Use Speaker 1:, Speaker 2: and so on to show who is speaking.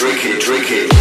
Speaker 1: drink it, drink it.